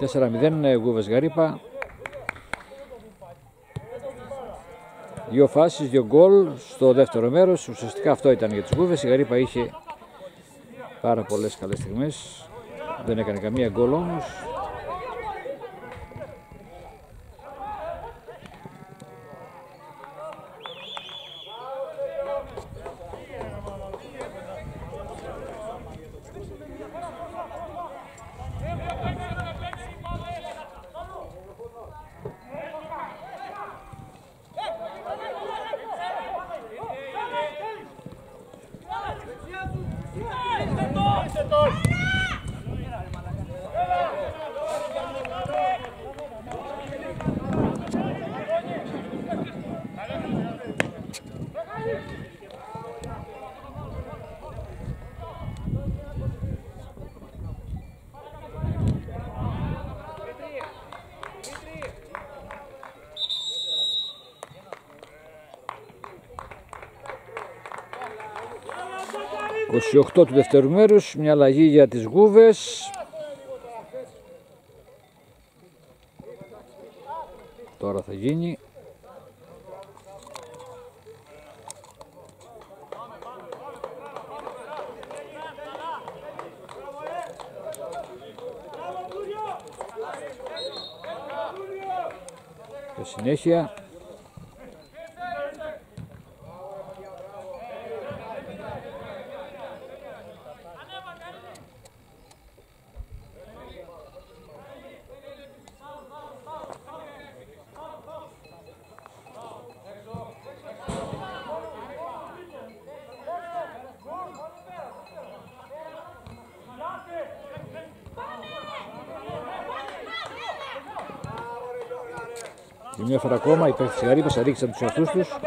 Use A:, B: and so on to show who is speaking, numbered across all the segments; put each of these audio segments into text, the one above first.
A: 4-0 Γούβες Γαρύπα. Δύο φάσεις, δύο γκολ στο δεύτερο μέρος. Ουσιαστικά αυτό ήταν για τις Γούβες. Η Γαρύπα είχε πάρα πολλές καλές στιγμές. Δεν έκανε καμία γκολ όμως. Ei, se toi! Se toi! 28 του δεύτερου μέρους, μια αλλαγή για τις Γούβες. Τώρα θα γίνει. Και συνέχεια Για μια φορά ακόμα οι παίκτες της Γαρύπας ανοίξαν τους εαυτούς τους.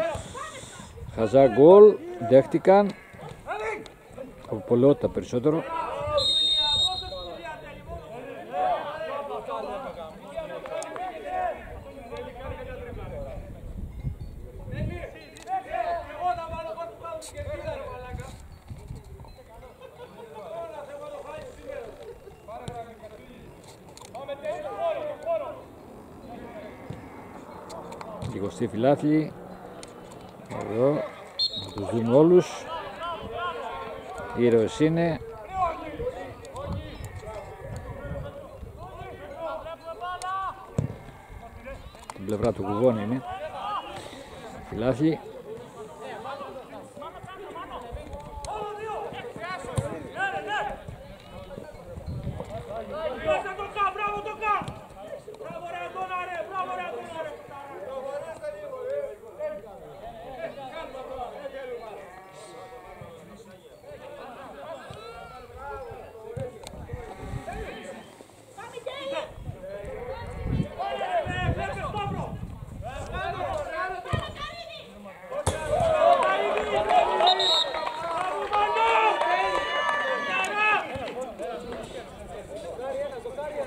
A: Χαζά γκολ, δέχτηκαν. Από πολλαιότητα περισσότερο. Λιγοστή φιλάθλοι. Εδώ. Να τους δούμε όλους. Ήρωες είναι. Την πλευρά του κουβών είναι. Φιλάθλοι.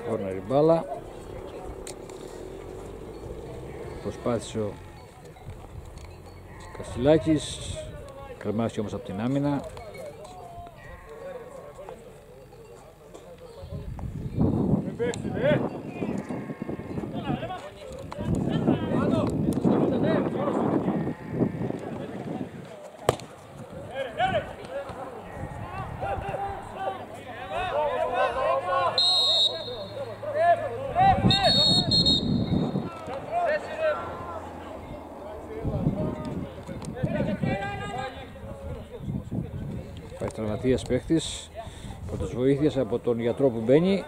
A: Κόρνερ η μπάλα. Προσπάθησε ο Καστιλάκης. Κρεμάστηκε όμως από την άμυνα. Πάει τραυματίας παίχτης. Πρώτος βοήθειας από τον γιατρό που μπαίνει.